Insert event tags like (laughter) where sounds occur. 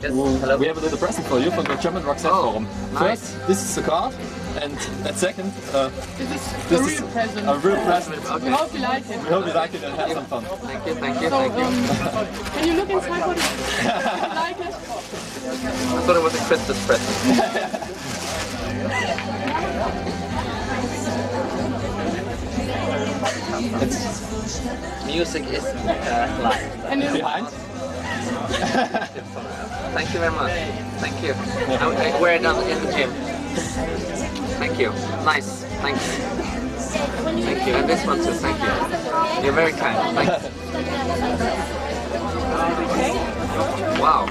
Yes, Well, hello. We have a little present for you from the German Roxette Oh, Forum. nice. First, this is the card, and, and second, uh, This is this a is real present. a real present. We hope you like it. We hope you like it and have some fun. Thank you, thank you, So, thank you. um, (laughs) can you look inside what it is? you like it? I thought it was a Christmas present. Music is uh, life. And Behind? (laughs) Thank you very much. Thank you. I, I wear it in the gym. Thank you. Nice. Thank you. Thank you. And this one too. Thank you. You're very kind. Thank (laughs) you. Wow.